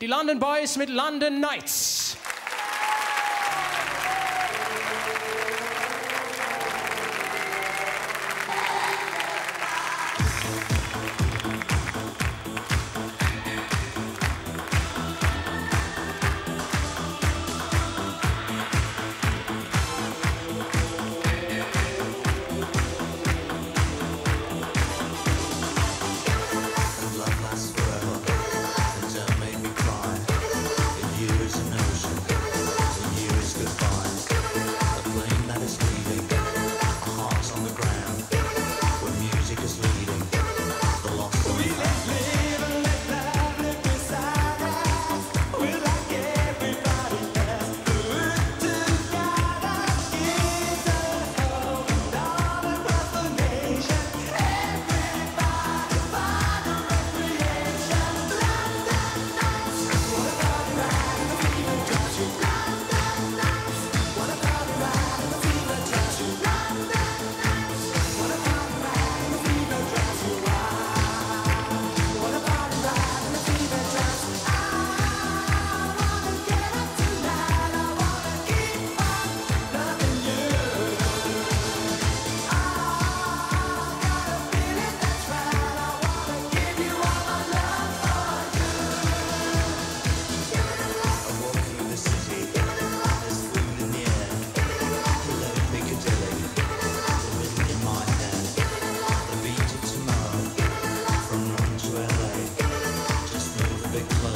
Die London Boys mit London Knights. Applaus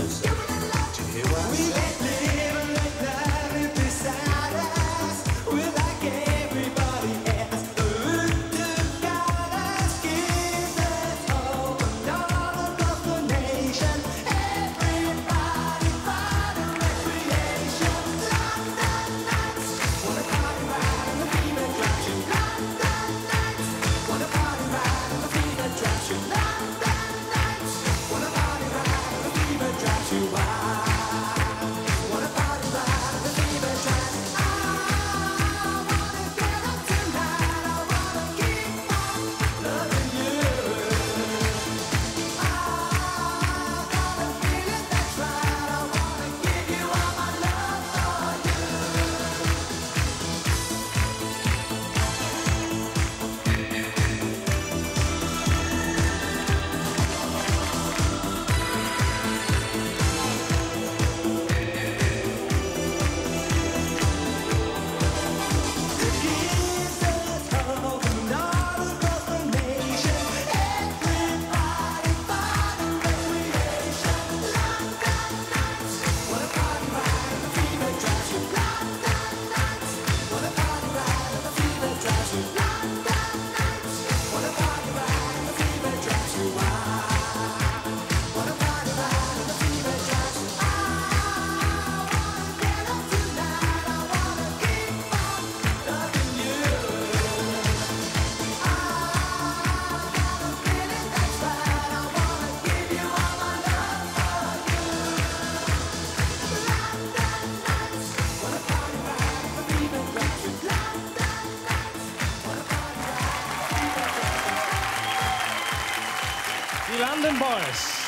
Jones. Die London Boys.